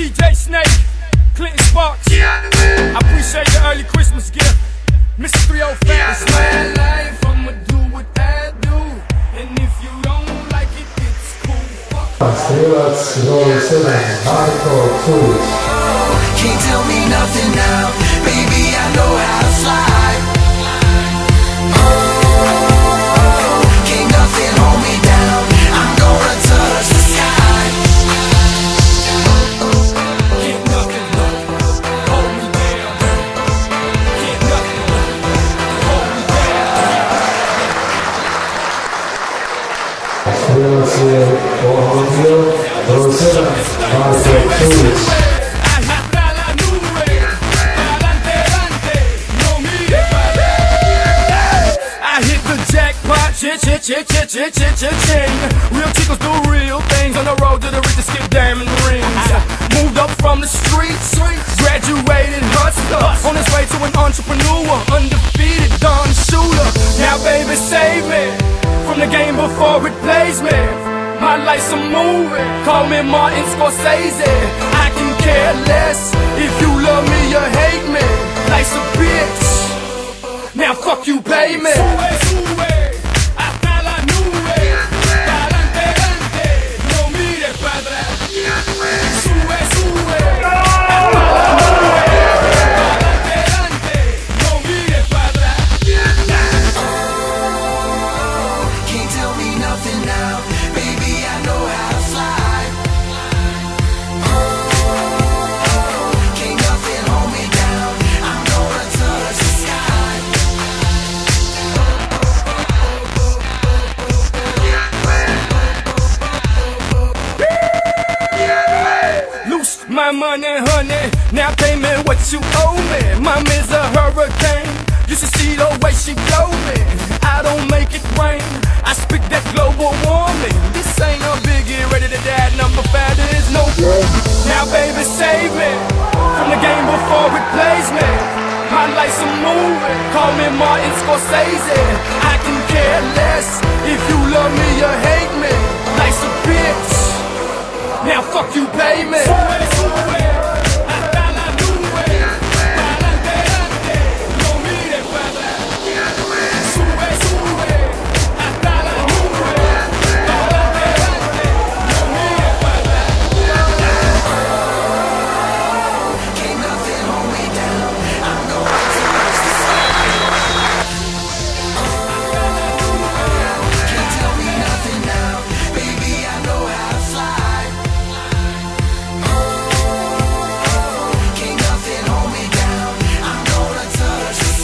DJ Snake, Clinton Sparks. I appreciate the early Christmas gift. Mr. 305. It's my life, I'ma do what I do. And if you don't like it, it's cool. Fuck Strelac Roll atrás. I hit the jackpot, chit chit chit chit chit chit chit ching. Real chicos do real things on the road to the riches, skip diamond rings. Moved up from the streets, graduated hustler, on his way to an entrepreneur, the game before it plays me. My life's a movie, call me Martin Scorsese. I can care less if you love me or hate me. Life's a bitch. Now fuck you, me. My money, honey. Now pay me what you owe me. Mom is a hurricane. You should see the way she blow me. I don't make it rain. I speak that global warming. This ain't a biggie, ready to die. Number five, there is no. Now, baby, save me from the game before it plays me. My life's a movie. Call me Martin Scorsese. I can care less if you love me or hate me. Life's a bitch. Now fuck you, pay me.